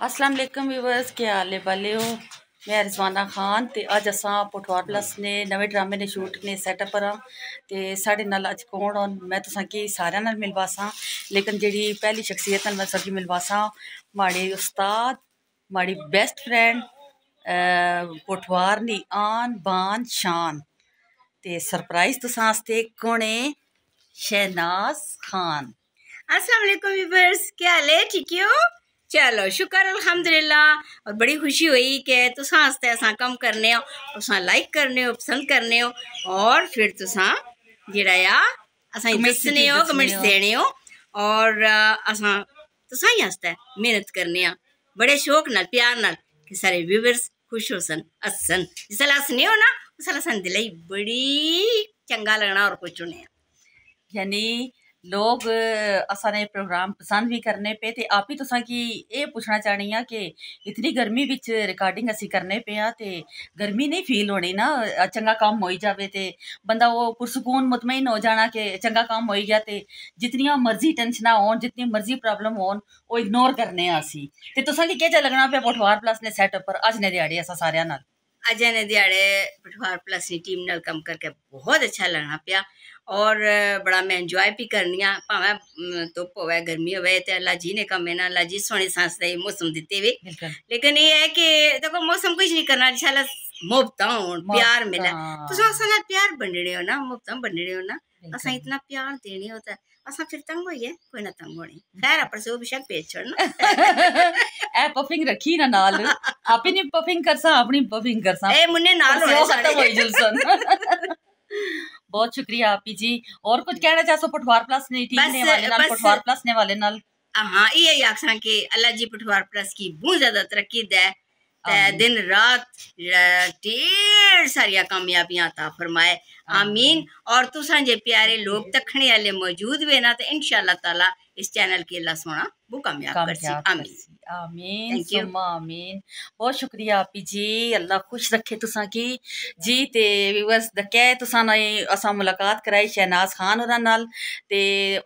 वालेकुम व्यूवर्स हाल है भले हो? मैं रिजवाना खान, ते अज अस पुठवार प्लस ने नवे ड्रामे ने शूट ने सैटअप पर ते साढ़े नाल अज कौन होन मैं तुसेंगी सारे नाल मिलवासा लेकिन जेह्ड़ी पहली शख्सियत मैं तुसेंगी मिलवासा माड़ी उस्ताद, माड़ी बेस्ट फ्रेंड पुठवार नी आन बान शान। ते सरप्राइज़ तुसें आस्ते कौन है? शहनाज खान। वालेकुम व्यूवर्स हाल है? ठीक हो? चलो शुक्र अल्हम्दुलिल्लाह। और बड़ी खुशी हुई कि तुसा आस्ते असा कम करने हो तुसा लाइक करने हो पसंद करने हो और फिर तुसा जेड़ा या असा दसने हो कमेंट्स देने हो और असा तुसा ही आस्ते मेहनत करने बड़े शौक नाल प्यार नाल कि सारे व्यूवर्स खुश हो सन हसन जिसले हसने हो ना उसले सन दिलाई बड़ी चंगा लगना और कुछ होने यानी लोग असाने प्रोग्राम पसंद भी करने पे ते आप ही तुसा की ये पूछना चाहनी हाँ कि इतनी गर्मी बिच रिकॉर्डिंग असी करने पे हाँ ते गर्मी नहीं फील होनी ना? चंगा काम हो जावे ते बंदा वो पुरसकून मुतमईन हो जाना कि चंगा काम हो गया ते जितनियाँ मर्ज़ी टेंशन होन, जितनी मर्ज़ी प्रॉब्लम होन वो इग्नोर करने असी। ते तुसा की क्या लगना पे? पठवार प्लस ने सैटअप पर। अज ने दिहाड़ी असा सारे नाल। अज ने दिहाड़े पठवार प्लस की टीम नाल कम करके बहुत अच्छा लगना पिया और बड़ा मैं इंजॉय भी करनी हाँ भावें धुप होवे गर्मी होवे तो अल्लाह जी ने कम ना अल्लाह जी सोने सांस दे मौसम दिते भी लेकिन ये है कि देखो मौसम कुछ नहीं करना इंशाल्लाह मुफ़्त हो प्यार मिले। तुम असा प्यार बंडने हो ना मुफ़्त बंडने हो ना असा इतना प्यार देने होता है असा फिर तंग होइए कोई ना तंग होनी। खैर अपन से वो भी शायद पेज छोड़ना। ए पफिंग रखी ना नाल। आप नहीं पफिंग करसा अपनी पफिंग करसा ए मुन्ने नाल होने खत्म होई जलसन बहुत शुक्रिया आपी जी। और कुछ कहना चाहो पठवार प्लस ने टीम ने वाले नाल पठवार प्लस ने वाले नाल। हाँ ये आखना कि अल्लाह जी पठवार प्लस की बहुत ज़्यादा तरक्की दे। दिन रात ढेर सारिया कामयाबियाँ अता फरमाए। आमीन। और तुसा जे प्यारे लोग तखने वाले मौजूद वे ना तो इंशाल्लाह ताला इस चैनल के अल्लाह सोना वो कामयाब कर सी आमीन। आमीन आमीन। बहुत शुक्रिया आपी जी अल्लाह खुश रखे तुसा की जी ते व्यूअर्स दके तुसा ने असा मुलाकात कराई शहनाज खान होरा नाल। ते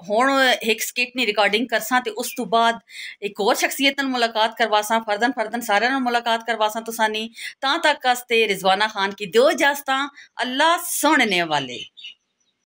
हुन एक स्किट नी रिकॉर्डिंग करसा ते उस तो बाद एक और शख्सियत नाल मुलाकात करवासा। फर्दन फर्दन सारे नाल मुलाकात करवासा तुसा नी ता तक आस्ते रिजवाना खान की दो इजाजतां। अल्लाह सुनने वाले।